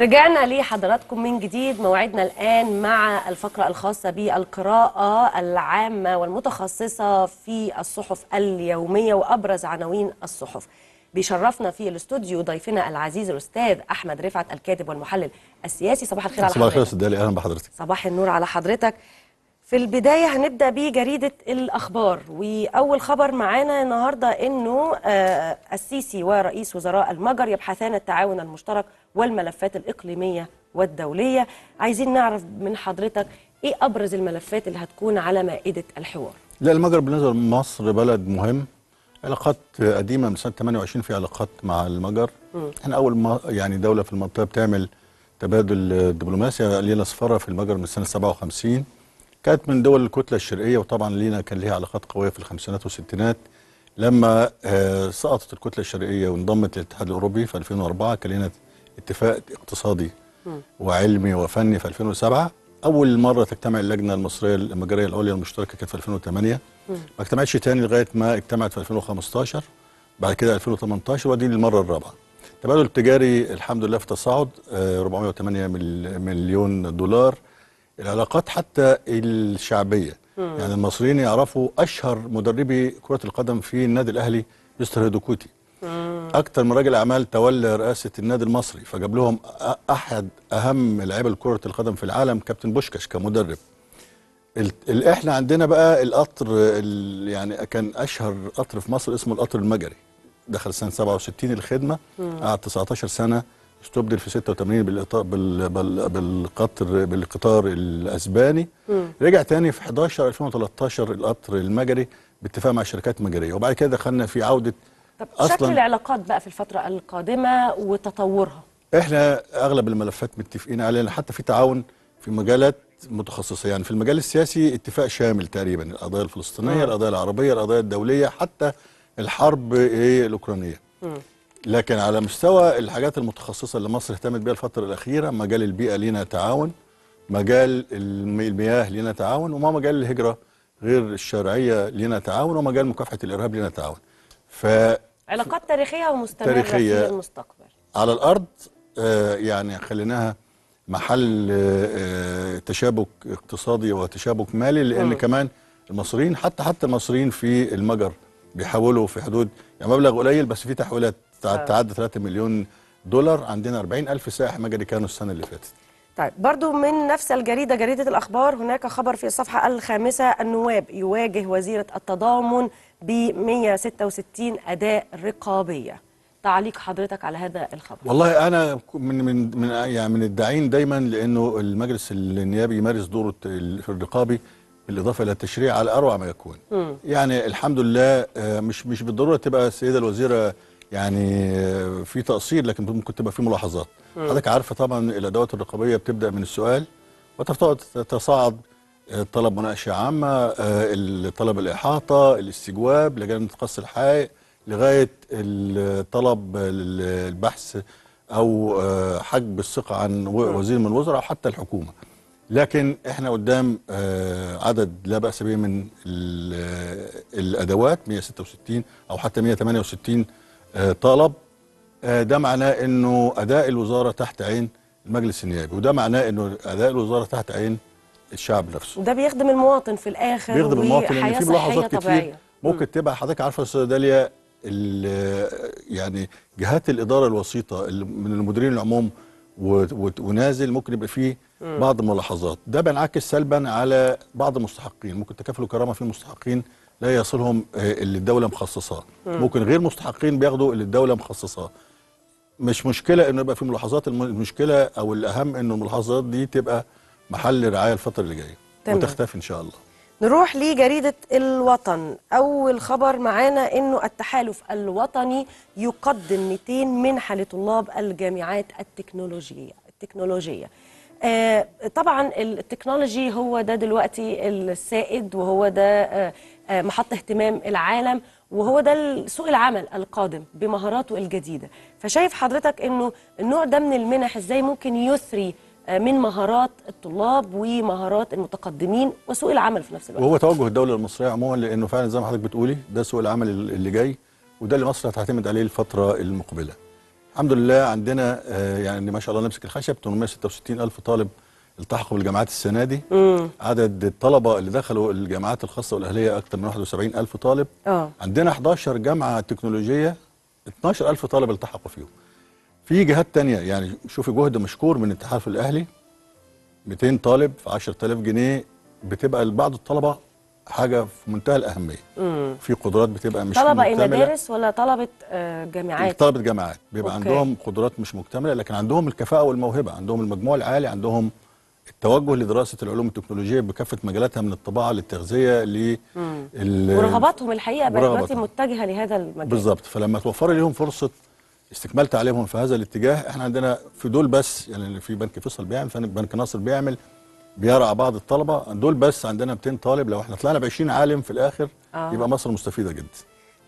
رجعنا لحضراتكم من جديد موعدنا الآن مع الفقرة الخاصة بالقراءة العامة والمتخصصة في الصحف اليومية وأبرز عناوين الصحف. بيشرفنا في الاستوديو ضيفنا العزيز الأستاذ أحمد رفعت الكاتب والمحلل السياسي. صباح الخير على صباح الخير حضرتك. أستاذ أهلا بحضرتك. صباح النور على حضرتك. في البداية هنبدأ بجريدة الأخبار وأول خبر معانا النهاردة أنه آه، السيسي ورئيس وزراء المجر يبحثان التعاون المشترك والملفات الإقليمية والدولية. عايزين نعرف من حضرتك إيه أبرز الملفات اللي هتكون على مائدة الحوار؟ لا المجر بالنسبة لمصر بلد مهم. علاقات قديمة من سنة 28 في علاقات مع المجر. إحنا أول ما يعني دولة في المنطقة بتعمل تبادل دبلوماسي لينا سفاره في المجر من سنة 57 كانت من دول الكتلة الشرقية وطبعا لينا كان ليها علاقات قوية في الخمسينات والستينات. لما آه، سقطت الكتلة الشرقية وانضمت للاتحاد الأوروبي في 2004 كان لنا اتفاق اقتصادي وعلمي وفني في 2007 أول مرة تجتمع اللجنة المصرية المجرية العليا المشتركة كانت في 2008 ما اجتمعتش تاني لغاية ما اجتمعت في 2015 بعد كده 2018 ودي المرة الرابعة. التبادل التجاري الحمد لله في تصاعد آه، 408 مل- مليون دولار. العلاقات حتى الشعبية. يعني المصريين يعرفوا أشهر مدربي كرة القدم في النادي الأهلي مستر هيدوكوتي أكتر من راجل أعمال تولى رئاسة النادي المصري فجاب لهم أحد أهم لعيبة كرة القدم في العالم كابتن بوشكاش كمدرب. إحنا عندنا بقى القطر ال- يعني كان أشهر قطر في مصر اسمه القطر المجري. دخل سنة 67 الخدمة قعد 19 سنة استبدل في 86 بالإطار بال بال بالقطر بالقطار الأسباني. رجع تاني في 11 2013 القطر المجري باتفاق مع شركات مجرية. وبعد كده دخلنا في عودة طب شكل العلاقات بقى في الفترة القادمة وتطورها؟ إحنا أغلب الملفات متفقين عليها حتى في تعاون في مجالات متخصصة. يعني في المجال السياسي اتفاق شامل تقريبا القضية الفلسطينية القضية العربية القضية الدولية حتى الحرب إيه الأوكرانية. لكن على مستوى الحاجات المتخصصة اللي مصر اهتمت بيها الفترة الأخيرة مجال البيئة لينا تعاون مجال الم- المياه لينا تعاون وما مجال الهجرة غير الشرعية لينا تعاون ومجال مكافحة الإرهاب لينا تعاون. ف علاقات تاريخية ومستمرة تاريخية. في المستقبل على الأرض آه، يعني خليناها محل آه، آه، تشابك اقتصادي وتشابك مالي لأن مم. كمان المصريين حتى حتى المصريين في المجر بيحولوا في حدود يعني مبلغ قليل بس في تحويلات تع-. تعدى 3 مليون دولار عندنا 40 ألف سائح مجري كانوا السنة اللي فاتت طيب برضو من نفس الجريدة جريدة الأخبار هناك خبر في الصفحة الخامسة النواب يواجه وزيرة التضامن ب 166 أداة رقابية تعليق حضرتك على هذا الخبر والله أنا من من من يعني من الداعين دايما لأنه المجلس النيابي يمارس دوره الرقابي بالإضافة إلى التشريع على أروع ما يكون. يعني الحمد لله آه، مش مش بالضرورة تبقى السيدة الوزيرة يعني آه، في تقصير لكن ممكن تبقى في ملاحظات. حضرتك عارفة طبعا الأدوات الرقابية بتبدأ من السؤال وتتصاعد طلب مناقشة عامة آه، طلب الإحاطة الاستجواب لجنة قص الحقائق لغاية طلب ال- البحث أو آه، حجب الثقة عن وزير من الوزراء أو حتى الحكومة. لكن إحنا قدام آه، عدد لا بأس به من ال- الأدوات 166 أو حتى 168 آه، طلب ده معناه إنه أداء الوزارة تحت عين المجلس النيابي وده معناه إنه أداء الوزارة تحت عين الشعب نفسه. ده بيخدم المواطن في الآخر بيخدم المواطن لأن وحياة في ملاحظات كتير. ممكن تبقى حضرتك عارفة أستاذة داليا ال- يعني جهات الإدارة الوسيطة اللي من المديرين العموم ونازل ممكن يبقى فيه بعض الملاحظات. ده بينعكس سلبا على بعض المستحقين. ممكن تكافل وكرامه في مستحقين لا يصلهم آه، اللي الدولة مخصصاه. ممكن غير مستحقين بياخدوا اللي الدولة مخصصاه. مش مشكلة إنه يبقى في ملاحظات الم- المشكلة أو الأهم إنه الملاحظات دي تبقى محل رعايه الفترة اللي جاية. وتختفي إن شاء الله. نروح لجريدة الوطن. أول خبر معانا أنه التحالف الوطني يقدم 200 منحة لطلاب الجامعات التكنولوجية التكنولوجية. آه طبعا التكنولوجي هو ده دلوقتي السائد وهو ده آه آه محط اهتمام العالم وهو ده سوق العمل القادم بمهاراته الجديدة. فشايف حضرتك أنه النوع ده من المنح إزاي ممكن يثري من مهارات الطلاب ومهارات المتقدمين وسوق العمل في نفس الوقت. وهو توجه الدولة المصرية عموما لأنه فعلا زي ما حضرتك بتقولي ده سوق العمل اللي جاي وده اللي مصر هتعتمد عليه الفترة المقبلة. الحمد لله عندنا آه، يعني ما شاء الله نمسك الخشب 866 ألف طالب التحقوا بالجامعات السنة دي. عدد الطلبة اللي دخلوا الجامعات الخاصة والأهلية أكثر من 71 ألف طالب. آه. عندنا 11 جامعة تكنولوجية 12 ألف طالب التحقوا فيهم. في جهات تانية يعني شوفي جهد مشكور من الاتحاد الأهلي 200 طالب في 10000 جنيه بتبقى لبعض الطلبة حاجة في منتهى الأهمية. في قدرات بتبقى مش طلبة إيه. مدارس ولا طلبة آه، جامعات؟ طلبة جامعات. بيبقى أوكي. عندهم قدرات مش مكتملة لكن عندهم الكفاءة والموهبة. عندهم المجموع العالي عندهم التوجه لدراسة العلوم التكنولوجيه بكافة مجالاتها من الطباعة للتغذية لل ورغباتهم الحقيقة بقت دلوقتي. متجهة لهذا المجال. بالظبط. فلما توفر لهم فرصة استكمال تعليمهم في هذا الاتجاه. إحنا عندنا في دول بس يعني اللي في بنك فيصل بيعمل في بنك ناصر بيعمل بيرعى بعض الطلبة. دول بس عندنا 200 طالب. لو إحنا طلعنا ب 20 عالم في الآخر آه. يبقى مصر مستفيدة جدا.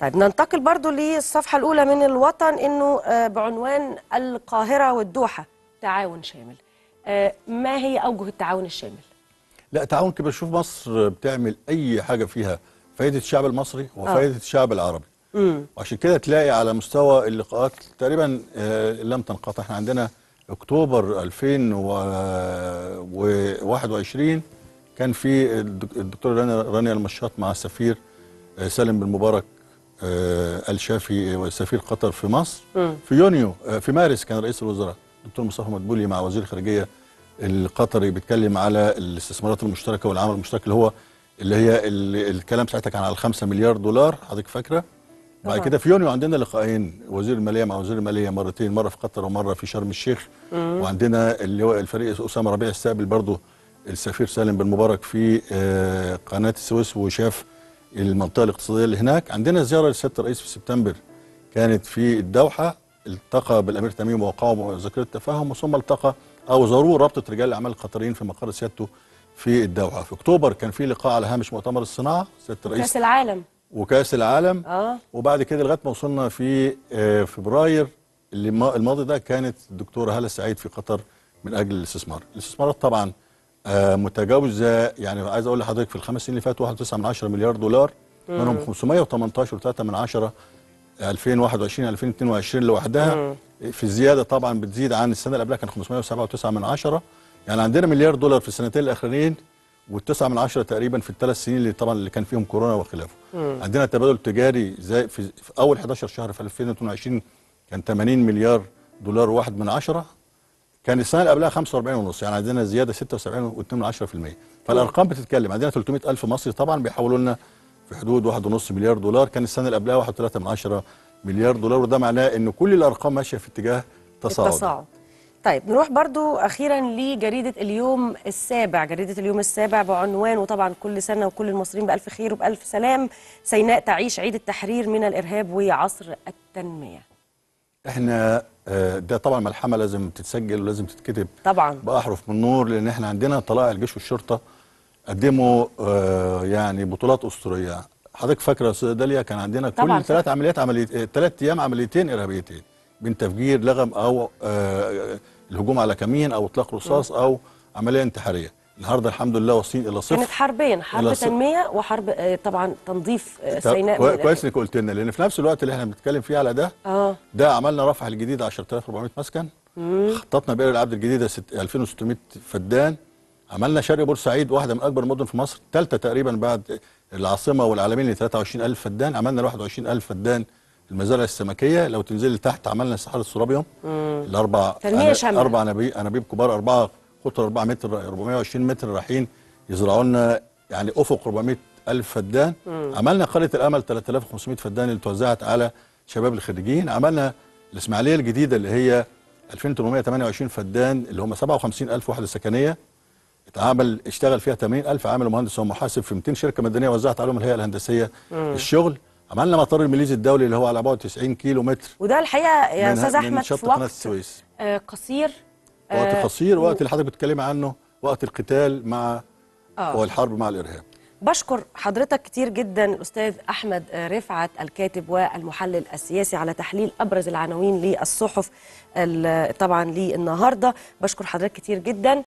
طيب ننتقل برضو للصفحة الأولى من الوطن إنه آه، بعنوان القاهرة والدوحة تعاون شامل. آه، ما هي أوجه التعاون الشامل؟ لا تعاون كبير. شوف مصر بتعمل أي حاجة فيها. فايدة الشعب المصري وفايدة الشعب العربي. وعشان كده تلاقي على مستوى اللقاءات تقريبا آه، لم تنقطع. إحنا عندنا أكتوبر 2021 كان في الدك- الدكتور رانيا المشاط مع السفير آه، سالم بن مبارك آه، الشافي وسفير قطر في مصر. في يونيو آه، في مارس كان رئيس الوزراء. الدكتور مصطفى مدبولي مع وزير الخارجية القطري بيتكلم على الاستثمارات المشتركة والعمل المشترك اللي هو اللي هي ال- الكلام ساعتها كان على 5 مليار دولار. حضرتك فاكرة؟ بعد. كده في يونيو عندنا لقاءين وزير المالية مع وزير المالية مرتين مرة في قطر ومرة في شرم الشيخ. وعندنا اللي هو الفريق أسامة ربيع استقبل برضه السفير سالم بن مبارك في آه، قناة السويس وشاف المنطقة الاقتصادية اللي هناك. عندنا زيارة لسياده الرئيس في سبتمبر كانت في الدوحة التقى بالأمير تميم ووقعوا مذكره تفاهم ثم التقى أو زاروه رابطة رجال الأعمال القطريين في مقر سيادته في الدوحة. في أكتوبر كان في لقاء على هامش مؤتمر الصناعة سياده الرئيس كأس العالم. وكأس العالم. آه. وبعد كده لغاية ما وصلنا في آه، فبراير اللي ما- الماضي ده كانت الدكتورة هالة السعيد في قطر من أجل الاستثمار. الاستثمارات طبعا آه، متجاوزه يعني عايز أقول لحضرتك في الخمس سنين اللي فاتوا 1.9 من 10 مليار دولار. منهم 518 و3 من 10 2021 2022 لوحدها. في الزياده طبعا بتزيد عن السنة اللي قبلها كان 507 و9 من 10 يعني عندنا مليار دولار في السنتين الاخرانيين والتسعة من عشرة تقريبا في الثلاث سنين اللي طبعا اللي كان فيهم كورونا وخلافه. عندنا تبادل تجاري زي في, في أول 11 شهر في 2022 كان 80 مليار دولار واحد من عشرة. كان السنة اللي قبلها 45 ونص يعني عندنا زيادة 76 و2 من 10% فالأرقام بتتكلم. عندنا 300 ألف مصري طبعا بيحولوا لنا في حدود 1.5 مليار دولار. كان السنة اللي قبلها 1.3 من 10 مليار دولار وده معناه إن كل الأرقام ماشية في اتجاه تصاعد طيب نروح برضو أخيرا لجريدة اليوم السابع. جريدة اليوم السابع بعنوان وطبعا كل سنة وكل المصريين بألف خير وبألف سلام. سيناء تعيش عيد التحرير من الإرهاب وعصر التنمية. إحنا آه، ده طبعا ملحمة لازم تتسجل ولازم تتكتب طبعا. بأحرف من نور لأن إحنا عندنا طلائع الجيش والشرطة قدموا آه يعني بطولات أسطورية. حضرتك فاكرة يا أستاذة داليا كان عندنا كل ثلاث عمليات عملية ثلاث أيام عمليتين إرهابيتين. بين تفجير لغم أو آه الهجوم على كمين أو إطلاق رصاص أو عملية انتحارية. النهارده الحمد لله واصلين إلى صفر. كانت حربين حرب. تنمية وحرب آه، طبعا تنظيف آه، سيناء كوي- من كويس. إنك قلت لنا لأن في نفس الوقت اللي إحنا بنتكلم فيه على ده آه. ده عملنا رفح الجديد 10400 مسكن. خططنا بئر العبد الجديدة ست- 2600 فدان. عملنا شرق بورسعيد واحدة من أكبر المدن في مصر ثالثه تقريبا بعد العاصمة والعالمين اللي 23000 فدان. عملنا 21000 فدان المزارع السمكية لو تنزل لتحت عملنا صحاري السرابيوم الأربع تنمية أنا- شاملة. أربع انابيب أنابيب كبار أربعة قطر 4 متر 420 متر رايحين يزرعوا لنا يعني أفق 400 ألف فدان. عملنا قرية الأمل 3500 فدان اللي توزعت على شباب الخريجين. عملنا الإسماعيلية الجديدة اللي هي 2828 فدان اللي هم 57000 وحده سكنية. اتعمل اشتغل فيها 80000 عامل ومهندس ومحاسب في 200 شركة مدنية وزعت عليهم الهيئه الهندسية الشغل. عملنا مطار الميليزي الدولي اللي هو على بعد 90 كيلو متر وده الحقيقة يا أحمد شط في قناة وقت آه، قصير وقت آه، قصير وقت اللي حضرتك بتتكلمي عنه وقت القتال مع آه. والحرب مع الإرهاب. بشكر حضرتك كتير جدا الأستاذ أحمد رفعت الكاتب والمحلل السياسي على تحليل أبرز العناوين للصحف طبعا للنهاردة. بشكر حضرتك كتير جدا.